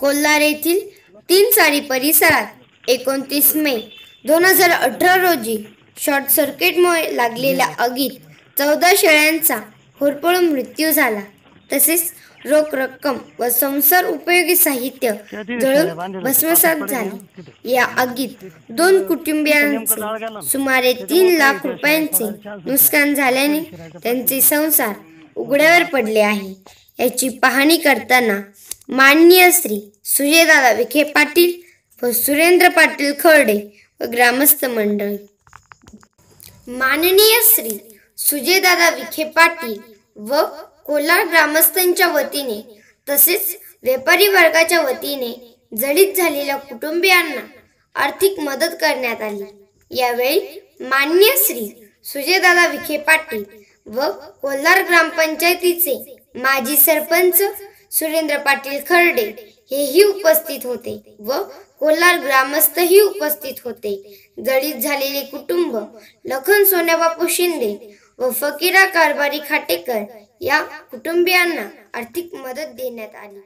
कोल्हार येथील तीन साडी परिसरात एकोणतीस मे दोन हजार अठरा रोजी शॉर्ट सर्किटमुळे लागलेल्या आगीत चौदा शेळ्यांचा होरपळून मृत्यू झाला. तसेच रोख रक्कम व संसार उपयोगी साहित्य जळून भस्मसात झाले. या आगीत दोन कुटुंबियांचे सुमारे तीन लाख रुपयांचे नुकसान झाल्याने त्यांचे संसार उघड्यावर पडले आहे. याची पाहणी करताना माननीय श्री सुजयदादा विखे पाटील व सुरेंद्र पाटील खर्डे व ग्रामस्थ मंडळी. माननीय श्री सुजयदादा विखे पाटील व कोल्हार ग्रामस्थांच्या वतीने तसेच व्यापारी वर्गाच्या वतीने जडीत झालेल्या कुटुंबियांना आर्थिक मदत करण्यात आली. यावेळी मान्य श्री सुजयदादा विखे पाटील व कोल्हार ग्रामपंचायतीचे माजी सरपंच सुरेंद्र पाटील खर्डे हेही उपस्थित होते व कोल्हार ग्रामस्थही उपस्थित होते. जडीत झालेले कुटुंब लखन सोन्याबापू शिंदे व फकीरा कारभारी खाटेकर या कुटुंबियांना आर्थिक मदत देण्यात आली.